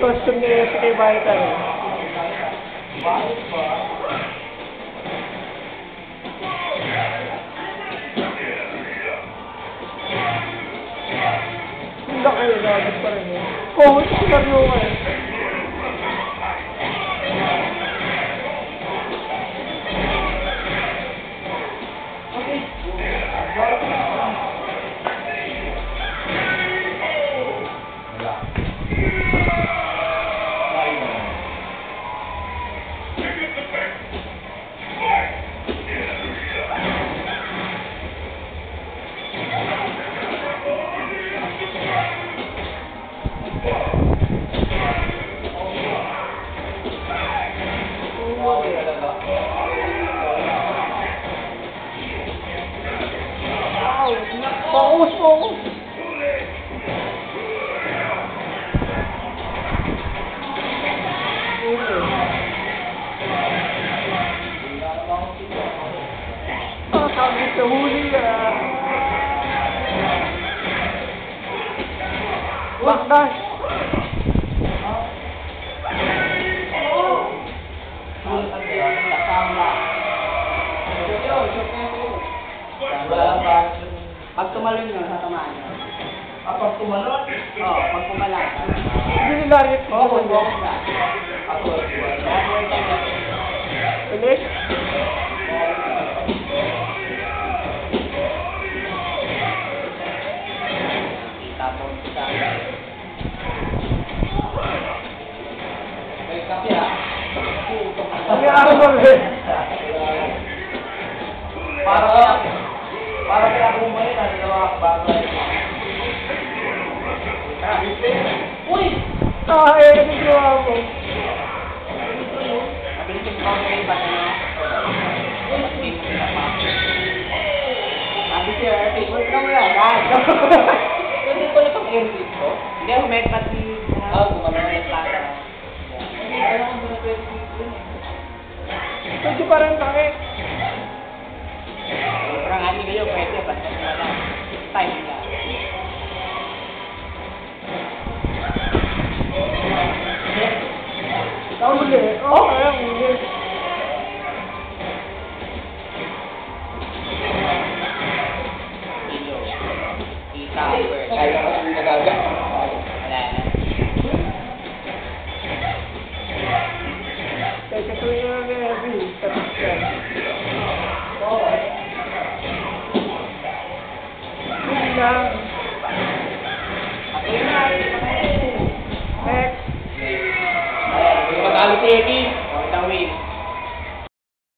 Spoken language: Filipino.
costume niya sa kay eh. Hindi kayo gagawin pa rin eh. Oo, sinabi mo nga eh. Ôi, ôi. Ờ, sao đi từ hư đi à? Vâng đây. Hãy subscribe cho kênh Ghiền Mì Gõ Để không bỏ lỡ những video hấp dẫn Pag tumalon yun, tatamaan yun. Ah, pag tumalon? Oo, pag pumalang. Hindi nila rin Oo, kung bukas na. Ako, Kaya po ito. Ulit? Tapos sa... may kape ah. Ang araw mo rin. Para kaya, kaya bumalik na dalawa bagay. Uy! Ah, eh, ano ginawa mo pinapasok. Sabi siya, na mo yan. Dahil. Hindi ko na pang airway ko. Hindi, humepat si... Ah, gumano na plata. Alam ko na kayo, pwede. Basta nila lang. Time nila. Ang huli. Oo, Next. Matalo si win.